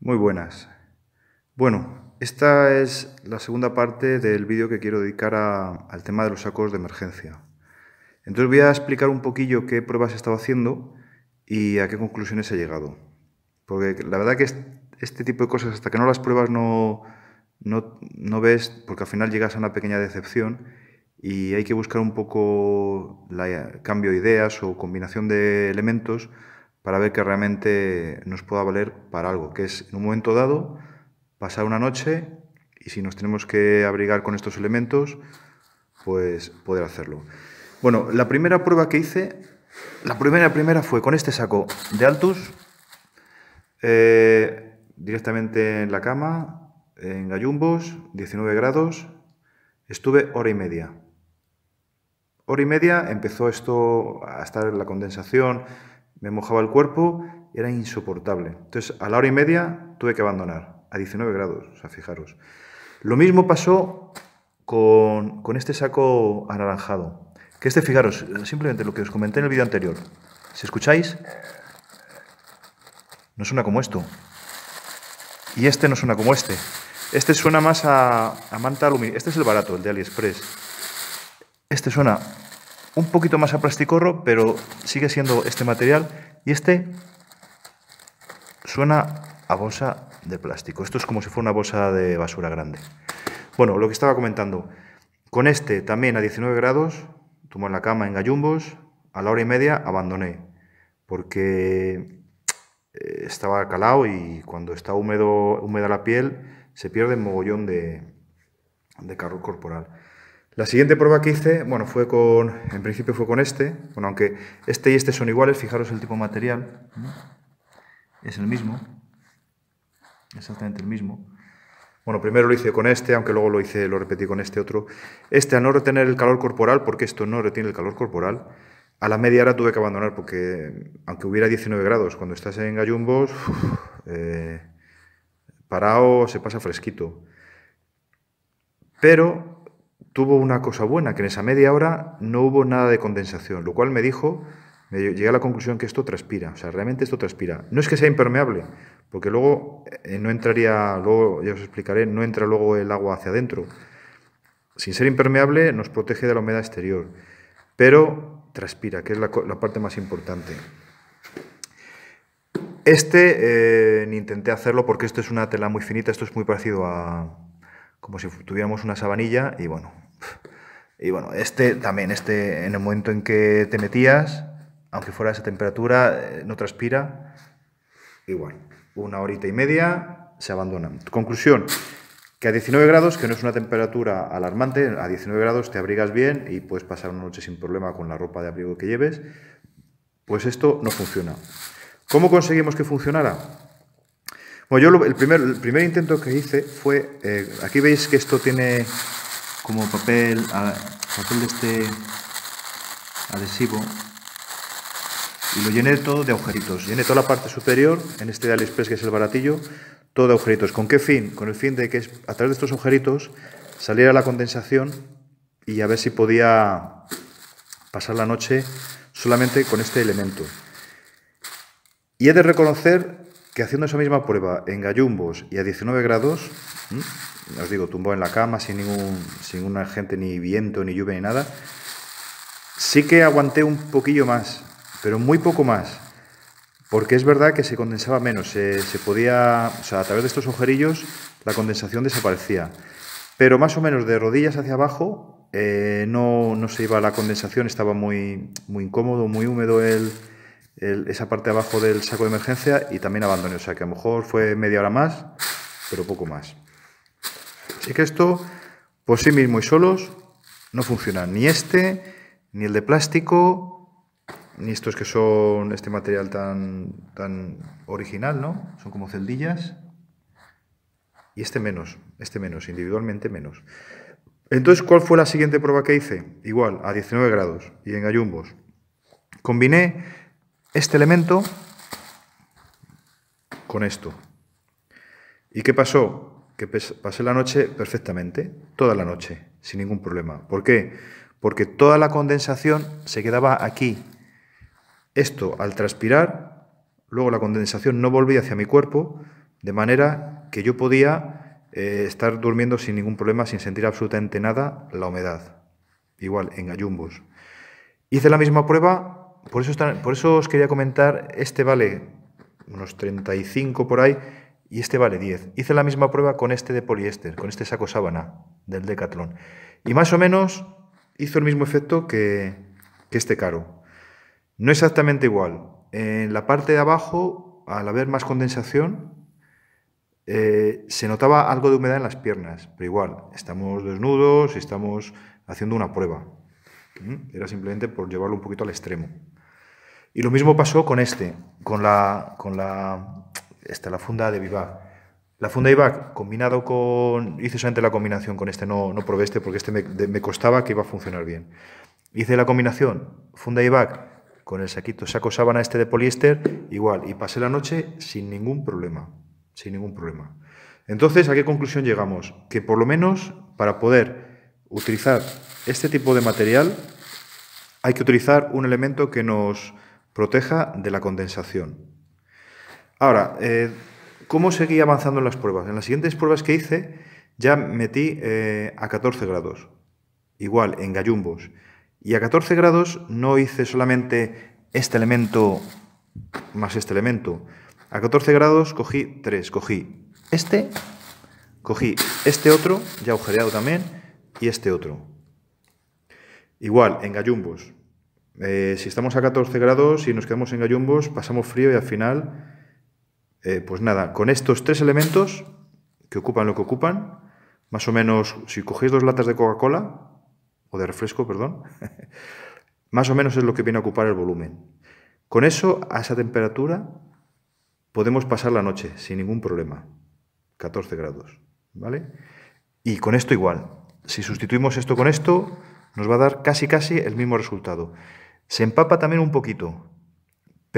Muy buenas. Bueno, esta es la segunda parte del vídeo que quiero dedicar al tema de los sacos de emergencia. Entonces voy a explicar un poquillo qué pruebas he estado haciendo y a qué conclusiones he llegado. Porque la verdad que este tipo de cosas, hasta que no las pruebas, no, no, no ves, porque al final llegas a una pequeña decepción y hay que buscar un poco el cambio de ideas o combinación de elementos para ver que realmente nos pueda valer para algo, que es en un momento dado pasar una noche y si nos tenemos que abrigar con estos elementos, pues poder hacerlo. Bueno, la primera prueba que hice, la primera primera fue con este saco de Altus, eh, directamente en la cama, en gallumbos, 19 grados, estuve hora y media. Hora y media empezó esto a estar la condensación, me mojaba el cuerpo, era insoportable. Entonces, a la hora y media tuve que abandonar, a 19 grados, o sea, fijaros. Lo mismo pasó con, este saco anaranjado. Que este, fijaros, simplemente lo que os comenté en el vídeo anterior. Si escucháis, no suena como esto. Y este no suena como este. Este suena más a, a manta aluminio. Este es el barato, el de AliExpress. Este suena un poquito más a plasticorro, pero sigue siendo este material. Y este suena a bolsa de plástico. Esto es como si fuera una bolsa de basura grande. Bueno, lo que estaba comentando. Con este también a 19 grados, tomo en la cama en gallumbos, a la hora y media abandoné, porque eh, estaba calado y cuando está húmedo, húmeda la piel se pierde un mogollón de, de calor corporal. La siguiente prueba que hice, bueno, fue con, en principio fue con este, bueno, aunque este y este son iguales, fijaros el tipo de material, es el mismo, exactamente el mismo. Bueno, primero lo hice con este, aunque luego lo hice, lo repetí con este otro. Este, a no retener el calor corporal, porque esto no retiene el calor corporal, a la media hora tuve que abandonar, porque aunque hubiera 19 grados, cuando estás en gallumbos, eh, parado se pasa fresquito. Pero tuvo una cosa buena, que en esa media hora no hubo nada de condensación, lo cual me dijo, me llegué a la conclusión que esto transpira, o sea, realmente esto transpira. No es que sea impermeable, porque luego eh, no entraría, luego ya os explicaré, no entra luego el agua hacia adentro. Sin ser impermeable nos protege de la humedad exterior, pero transpira, que es la, parte más importante. Este eh, ni intenté hacerlo porque esto es una tela muy finita, esto es muy parecido a, como si tuviéramos una sabanilla y bueno. Y bueno, este también, este en el momento en que te metías, aunque fuera esa temperatura, eh, no transpira, igual, una horita y media se abandona. Conclusión, que a 19 grados, que no es una temperatura alarmante, a 19 grados te abrigas bien y puedes pasar una noche sin problema con la ropa de abrigo que lleves, pues esto no funciona. ¿Cómo conseguimos que funcionara? Bueno, yo el, primer, primer intento que hice fue, eh, aquí veis que esto tiene como papel, papel de este adhesivo, y lo llené todo de agujeritos. Llené toda la parte superior, en este de AliExpress que es el baratillo, todo de agujeritos. ¿Con qué fin? Con el fin de que a través de estos agujeritos saliera la condensación y a ver si podía pasar la noche solamente con este elemento. Y he de reconocer que haciendo esa misma prueba en gallumbos y a 19 grados, os digo, tumbó en la cama sin ningún, sin un agente ni viento, ni lluvia, ni nada, sí que aguanté un poquillo más, pero muy poco más, porque es verdad que se condensaba menos, se, podía, o sea, a través de estos agujerillos la condensación desaparecía, pero más o menos de rodillas hacia abajo eh, no, no se iba la condensación, estaba muy, muy incómodo, muy húmedo el esa parte de abajo del saco de emergencia y también abandoné. O sea que a lo mejor fue media hora más, pero poco más. Así que esto, por sí mismo y solos, no funciona. Ni este, ni el de plástico, ni estos que son este material tan, tan original, ¿no? Son como celdillas. Y este menos, este menos, individualmente menos. Entonces, ¿cuál fue la siguiente prueba que hice? Igual, a 19 grados y en gallumbos. Combiné este elemento con esto. ¿Y qué pasó? Que pasé la noche perfectamente, toda la noche, sin ningún problema. ¿Por qué? Porque toda la condensación se quedaba aquí. Esto, al transpirar, luego la condensación no volvía hacia mi cuerpo, de manera que yo podía eh, estar durmiendo sin ningún problema, sin sentir absolutamente nada la humedad. Igual, en gallumbos. Hice la misma prueba, por eso, por eso os quería comentar, este vale unos 35 por ahí, y este vale 10. Hice la misma prueba con este de poliéster, con este saco sábana del Decathlon. Y más o menos hizo el mismo efecto que, este caro. No exactamente igual. En la parte de abajo, al haber más condensación, eh, se notaba algo de humedad en las piernas, pero igual, estamos desnudos estamos haciendo una prueba. ¿Mm? Era simplemente por llevarlo un poquito al extremo. Y lo mismo pasó con este, con la, con la, esta, la funda de Vivac. La funda Ivac combinado con, hice solamente la combinación con este, no, no probé este porque este me, costaba que iba a funcionar bien. Hice la combinación funda Ivac con el saquito, saco sábana este de poliéster, igual, y pasé la noche sin ningún problema, sin ningún problema. Entonces, ¿a qué conclusión llegamos? Que por lo menos para poder utilizar este tipo de material hay que utilizar un elemento que nos proteja de la condensación. Ahora, eh, ¿cómo seguí avanzando en las pruebas? En las siguientes pruebas que hice ya metí eh, a 14 grados, igual en gallumbos. Y a 14 grados no hice solamente este elemento más este elemento. A 14 grados cogí tres. Cogí este, cogí este otro, ya agujereado también, y este otro. Igual, en gallumbos. Eh, si estamos a 14 grados y nos quedamos en gallumbos, pasamos frío y al final, eh, pues nada, con estos tres elementos que ocupan lo que ocupan, más o menos, si cogéis dos latas de Coca-Cola, o de refresco, perdón, más o menos es lo que viene a ocupar el volumen. Con eso, a esa temperatura, podemos pasar la noche sin ningún problema. 14 grados, ¿vale? Y con esto igual. Si sustituimos esto con esto, nos va a dar casi casi el mismo resultado. Se empapa también un poquito,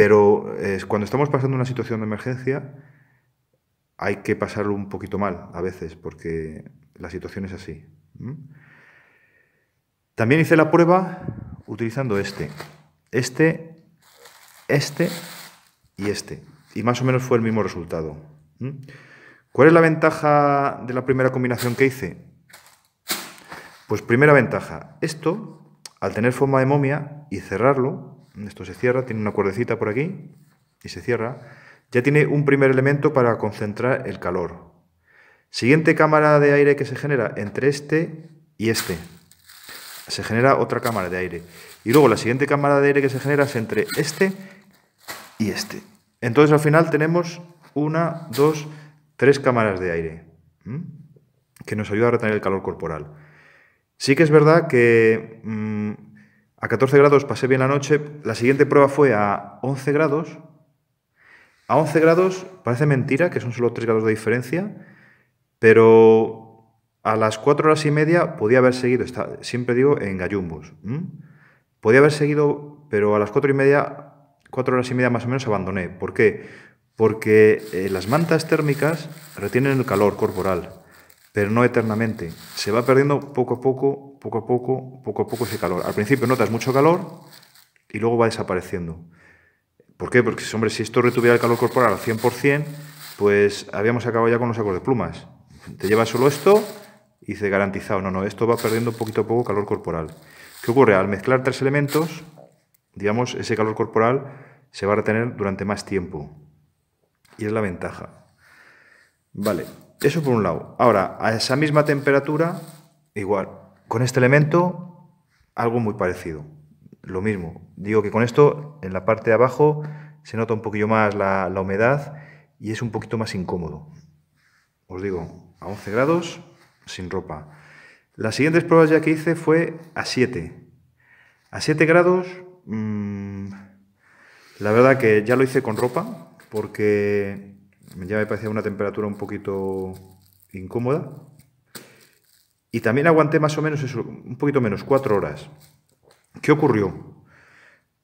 pero eh, cuando estamos pasando una situación de emergencia hay que pasarlo un poquito mal a veces, porque la situación es así. También hice la prueba utilizando este, este, este y este. Y más o menos fue el mismo resultado. ¿Cuál es la ventaja de la primera combinación que hice? Pues primera ventaja, esto al tener forma de momia y cerrarlo, esto se cierra, tiene una cuerdecita por aquí y se cierra, ya tiene un primer elemento para concentrar el calor. Siguiente cámara de aire que se genera entre este y este. Se genera otra cámara de aire. Y luego la siguiente cámara de aire que se genera es entre este y este. Entonces al final tenemos una, dos, tres cámaras de aire que nos ayuda a retener el calor corporal. Sí que es verdad que mm, a 14 grados pasé bien la noche. La siguiente prueba fue a 11 grados. A 11 grados parece mentira, que son solo 3 grados de diferencia, pero a las 4 horas y media podía haber seguido, siempre digo, en gallumbos. Podía haber seguido, pero a las 4 y media, 4 horas y media más o menos abandoné. ¿Por qué? Porque eh, las mantas térmicas retienen el calor corporal pero no eternamente. Se va perdiendo poco a poco, poco a poco, poco a poco ese calor. Al principio notas mucho calor y luego va desapareciendo. ¿Por qué? Porque, hombre, si esto retuviera el calor corporal al 100%, pues habíamos acabado ya con los sacos de plumas. Te llevas solo esto y se garantizado. No, no, esto va perdiendo poquito a poco calor corporal. ¿Qué ocurre? Al mezclar tres elementos, digamos, ese calor corporal se va a retener durante más tiempo. Y es la ventaja. Vale. Eso por un lado. Ahora, a esa misma temperatura, igual. Con este elemento, algo muy parecido. Lo mismo. Digo que con esto, en la parte de abajo, se nota un poquillo más la, humedad y es un poquito más incómodo. Os digo, a 11 grados, sin ropa. Las siguientes pruebas ya que hice fue a 7. A 7 grados, mm, la verdad que ya lo hice con ropa, porque ya me parecía una temperatura un poquito incómoda. Y también aguanté más o menos eso, un poquito menos, cuatro horas. ¿Qué ocurrió?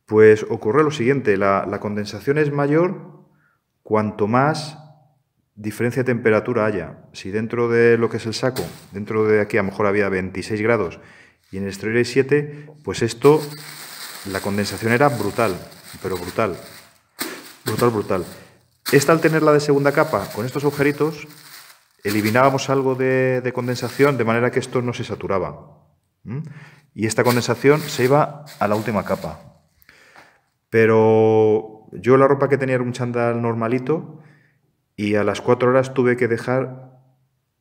Pues ocurrió lo siguiente, la, condensación es mayor cuanto más diferencia de temperatura haya. Si dentro de lo que es el saco, dentro de aquí a lo mejor había 26 grados y en el exterior hay 7, pues esto, la condensación era brutal, pero brutal. Brutal, brutal. Esta al tenerla de segunda capa, con estos agujeritos, eliminábamos algo de, condensación de manera que esto no se saturaba. Y esta condensación se iba a la última capa. Pero yo la ropa que tenía era un chándal normalito y a las 4 horas tuve que dejar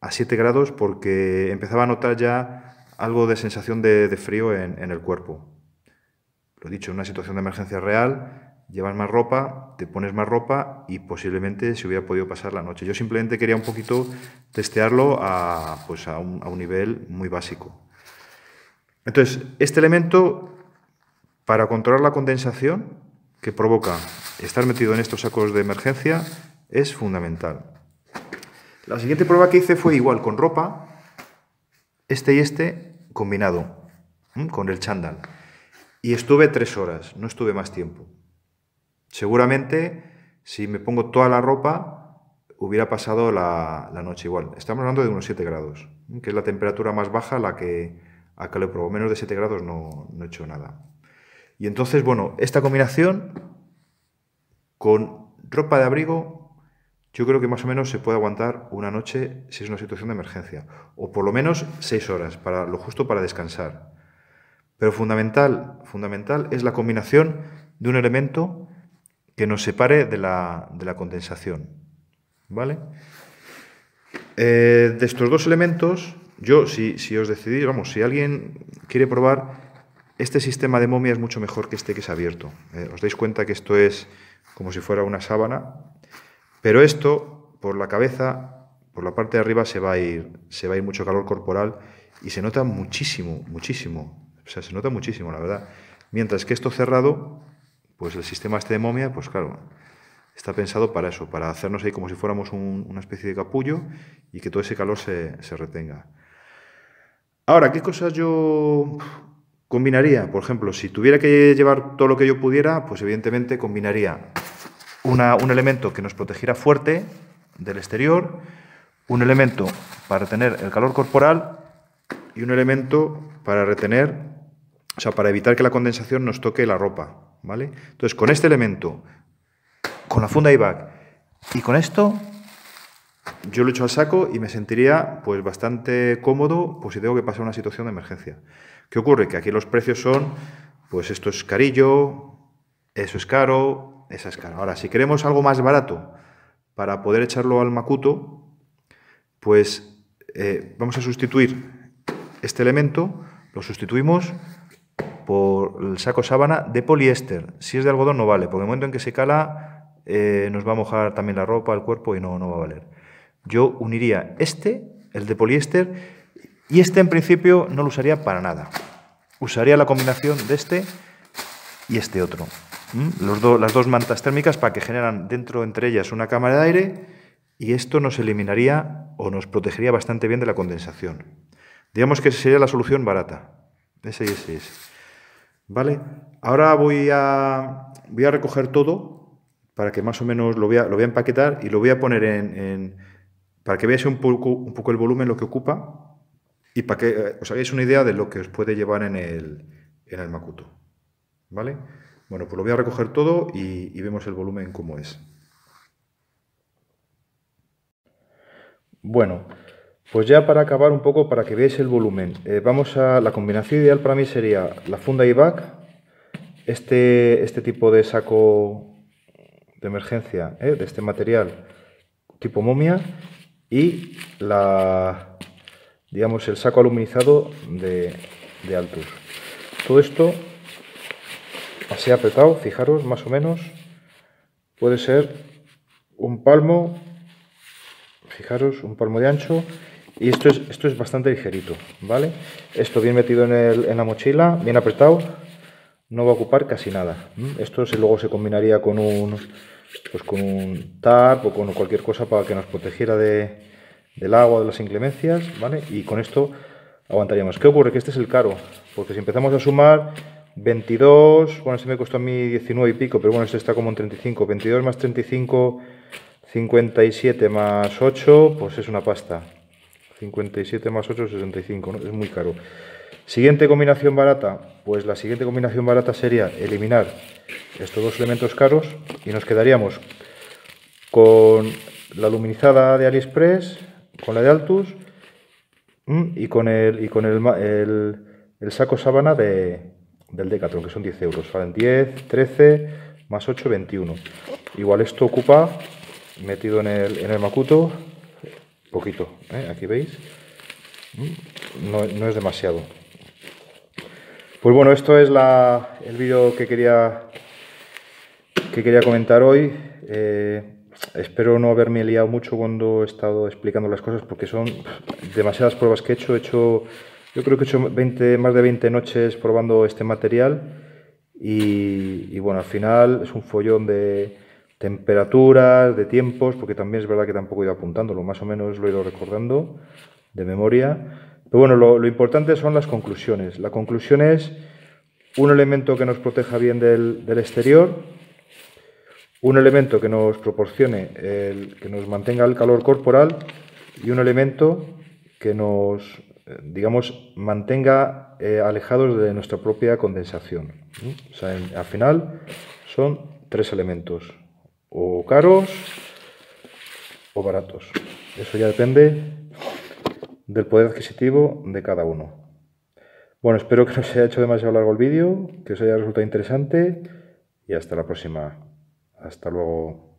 a 7 grados porque empezaba a notar ya algo de sensación de, frío en, en el cuerpo. Lo dicho, en una situación de emergencia real, llevas más ropa, te pones más ropa y posiblemente se hubiera podido pasar la noche. Yo simplemente quería un poquito testearlo a, pues a, un, a un nivel muy básico. Entonces, este elemento, para controlar la condensación que provoca estar metido en estos sacos de emergencia, es fundamental. La siguiente prueba que hice fue igual, con ropa, este y este combinado, con el chándal. Y estuve tres horas, no estuve más tiempo. Seguramente, si me pongo toda la ropa, hubiera pasado la, noche igual. Estamos hablando de unos 7 grados, que es la temperatura más baja a la que, a que lo probó. Menos de 7 grados no, no he hecho nada. Y entonces, bueno, esta combinación con ropa de abrigo, yo creo que más o menos se puede aguantar una noche si es una situación de emergencia, o por lo menos 6 horas, para lo justo para descansar. Pero fundamental, fundamental es la combinación de un elemento que nos separe de la, condensación. ¿Vale? Eh, de estos dos elementos, yo, si, si, os decidís, vamos, si alguien quiere probar, este sistema de momia es mucho mejor que este que es abierto. Eh, os dais cuenta que esto es como si fuera una sábana, pero esto, por la cabeza, por la parte de arriba, se va a ir, se va a ir mucho calor corporal y se nota muchísimo, muchísimo. O sea, se nota muchísimo, la verdad. Mientras que esto cerrado, pues el sistema este de momia, pues claro, está pensado para eso, para hacernos ahí como si fuéramos una especie de capullo y que todo ese calor se, retenga. Ahora, ¿qué cosas yo combinaría? Por ejemplo, si tuviera que llevar todo lo que yo pudiera, pues evidentemente combinaría un elemento que nos protegiera fuerte del exterior, un elemento para retener el calor corporal y un elemento para retener, o sea, para evitar que la condensación nos toque la ropa. ¿Vale? Entonces, con este elemento, con la funda IVAC y con esto, yo lo echo al saco y me sentiría pues bastante cómodo pues si tengo que pasar una situación de emergencia. ¿Qué ocurre? Que aquí los precios son, pues esto es carillo, eso es caro, esa es caro. Ahora, si queremos algo más barato para poder echarlo al macuto, pues eh, vamos a sustituir este elemento, lo sustituimos por el saco sábana de poliéster. Si es de algodón no vale, porque el momento en que se cala eh, nos va a mojar también la ropa, el cuerpo y no, no va a valer. Yo uniría este, el de poliéster, y este en principio no lo usaría para nada. Usaría la combinación de este y este otro. Los las dos mantas térmicas para que generan dentro entre ellas una cámara de aire y esto nos eliminaría o nos protegería bastante bien de la condensación. Digamos que sería la solución barata. Ese ese es. ¿Vale? Ahora voy a, voy a recoger todo para que más o menos lo voy a, lo voy a empaquetar y lo voy a poner en, para que veáis un poco, un poco el volumen, lo que ocupa y para que eh, os hagáis una idea de lo que os puede llevar en el, en el Makuto. ¿Vale? Bueno, pues lo voy a recoger todo y, y vemos el volumen como es. Bueno, pues ya para acabar un poco, para que veáis el volumen, eh, vamos a la combinación ideal para mí sería la funda IVAC, este, este tipo de saco de emergencia eh, de este material tipo momia y la, digamos, el saco aluminizado de, de Altus. Todo esto así apretado, fijaros, más o menos, puede ser un palmo, fijaros, un palmo de ancho y esto es, esto es bastante ligerito, ¿vale? Esto bien metido en, el, en la mochila, bien apretado, no va a ocupar casi nada. Esto luego se combinaría con un, pues con un tarp o con cualquier cosa para que nos protegiera de, del agua, de las inclemencias, ¿vale? Y con esto aguantaríamos. ¿Qué ocurre? Que este es el caro, porque si empezamos a sumar 22, bueno, este me costó a mí 19 y pico, pero bueno, este está como en 35, 22 más 35, 57 más 8, pues es una pasta. 57 más 8, 65, ¿no? es muy caro. Siguiente combinación barata, pues la siguiente combinación barata sería eliminar estos dos elementos caros y nos quedaríamos con la luminizada de AliExpress, con la de Altus y con el, y con el, el, saco sábana de, del Decathlon, que son 10 euros. Valen 10, 13, más 8, 21. Igual esto ocupa, metido en el, en el Makuto, poquito, ¿eh? aquí veis, no, no, es demasiado. Pues bueno, esto es la, el vídeo que quería, que quería comentar hoy. Eh, espero no haberme liado mucho cuando he estado explicando las cosas porque son demasiadas pruebas que he hecho. He hecho yo creo que he hecho 20, más de 20 noches probando este material y, bueno, al final es un follón de temperaturas, de tiempos, porque también es verdad que tampoco he ido apuntándolo, más o menos lo he ido recordando de memoria. Pero bueno, lo, importante son las conclusiones. La conclusión es un elemento que nos proteja bien del, exterior, un elemento que nos proporcione, que nos mantenga el calor corporal y un elemento que nos, digamos, mantenga eh, alejados de nuestra propia condensación. O sea, al final son tres elementos, o caros o baratos. Eso ya depende del poder adquisitivo de cada uno. Bueno, espero que no se haya hecho demasiado largo el vídeo, que os haya resultado interesante y hasta la próxima. Hasta luego.